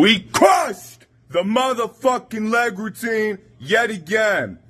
We crushed the motherfucking leg routine yet again.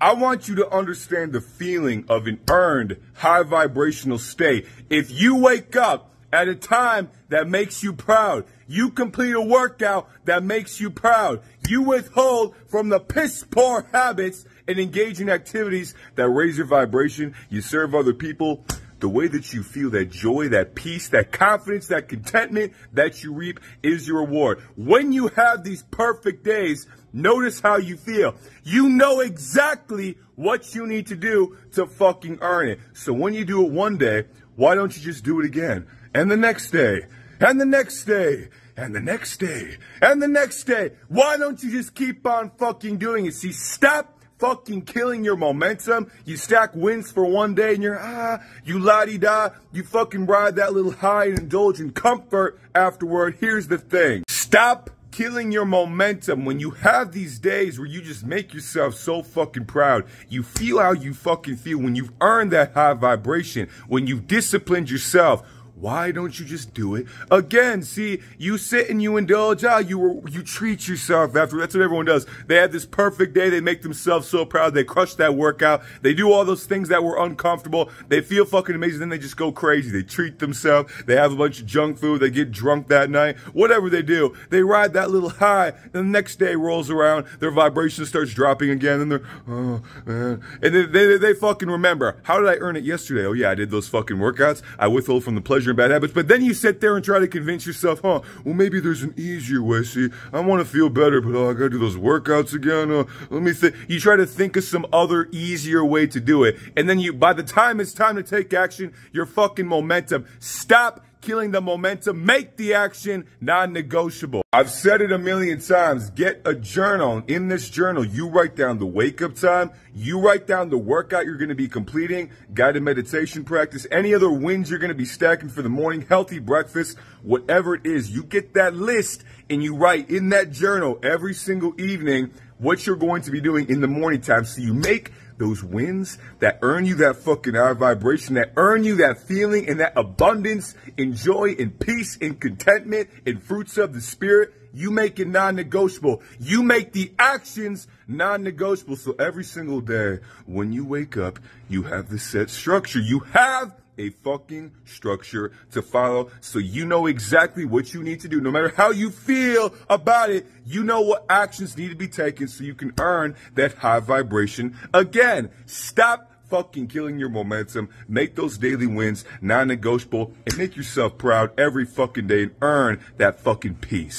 I want you to understand the feeling of an earned high vibrational state. If you wake up at a time that makes you proud, you complete a workout that makes you proud, you withhold from the piss poor habits and engage in activities that raise your vibration, you serve other people, the way that you feel that joy, that peace, that confidence, that contentment that you reap is your reward. When you have these perfect days, notice how you feel. You know exactly what you need to do to fucking earn it. So when you do it one day, why don't you just do it again? And the next day, and the next day, and the next day, and the next day. Why don't you just keep on fucking doing it? See, stop fucking killing your momentum. You stack wins for one day and you're, ah, you la-di-da. You fucking ride that little high and indulge in comfort afterward. Here's the thing. Stop killing your momentum when you have these days where you just make yourself so fucking proud. You feel how you fucking feel when you've earned that high vibration, when you've disciplined yourself why don't you just do it again? See, you sit and you indulge out. You were you treat yourself after. That's what everyone does. They have this perfect day. They make themselves so proud. They crush that workout. They do all those things that were uncomfortable. They feel fucking amazing. Then they just go crazy. They treat themselves. They have a bunch of junk food. They get drunk that night. Whatever they do, they ride that little high. The next day rolls around. Their vibration starts dropping again. And they're, oh, man. And they, they, they fucking remember. How did I earn it yesterday? Oh, yeah, I did those fucking workouts. I withhold from the pleasure bad habits. But then you sit there and try to convince yourself, huh, well, maybe there's an easier way. See, I want to feel better, but oh, I got to do those workouts again. Uh, let me think. You try to think of some other easier way to do it. And then you, by the time it's time to take action, your fucking momentum. Stop killing the momentum. Make the action non-negotiable. I've said it a million times. Get a journal. In this journal, you write down the wake up time. You write down the workout you're going to be completing, guided meditation practice, any other wins you're going to be stacking for the morning, healthy breakfast, whatever it is. You get that list and you write in that journal every single evening what you're going to be doing in the morning time. So you make those wins that earn you that fucking high vibration, that earn you that feeling and that abundance and joy and peace and contentment and fruits of the spirit. You make it non-negotiable. You make the actions non-negotiable. So every single day when you wake up, you have the set structure. You have a fucking structure to follow so you know exactly what you need to do. No matter how you feel about it, you know what actions need to be taken so you can earn that high vibration again. Stop fucking killing your momentum. Make those daily wins non-negotiable and make yourself proud every fucking day and earn that fucking peace.